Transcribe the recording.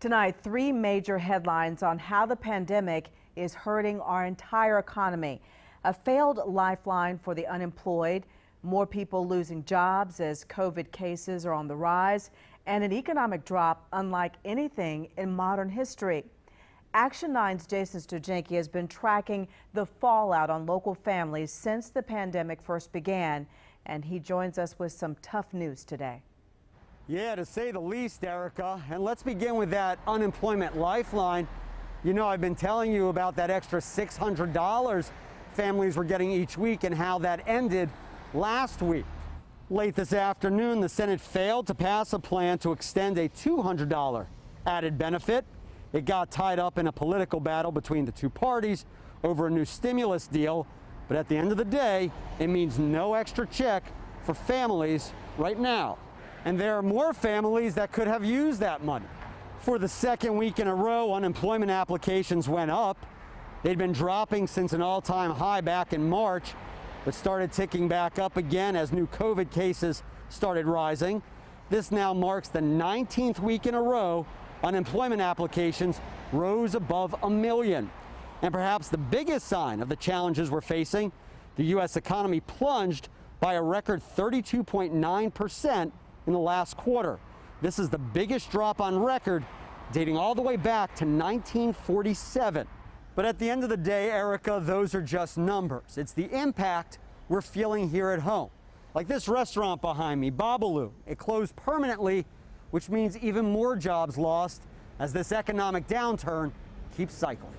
Tonight, three major headlines on how the pandemic is hurting our entire economy. A failed lifeline for the unemployed, more people losing jobs as COVID cases are on the rise, and an economic drop unlike anything in modern history. Action 9's Jason Stoogenke has been tracking the fallout on local families since the pandemic first began, and he joins us with some tough news today. Yeah, to say the least, Erica. And let's begin with that unemployment lifeline. You know, I've been telling you about that extra $600 families were getting each week and how that ended last week. Late this afternoon, the Senate failed to pass a plan to extend a $200 added benefit. It got tied up in a political battle between the two parties over a new stimulus deal. But at the end of the day, it means no extra check for families right now. And there are more families that could have used that money. For the second week in a row, unemployment applications went up. They'd been dropping since an all-time high back in March, but started ticking back up again as new COVID cases started rising. This now marks the 19th week in a row unemployment applications rose above a million. And perhaps the biggest sign of the challenges we're facing, the U.S. economy plunged by a record 32.9 percent in the last quarter. This is the biggest drop on record dating all the way back to 1947. But at the end of the day, Erica, those are just numbers. It's the impact we're feeling here at home. Like this restaurant behind me, Babalu, it closed permanently, which means even more jobs lost as this economic downturn keeps cycling.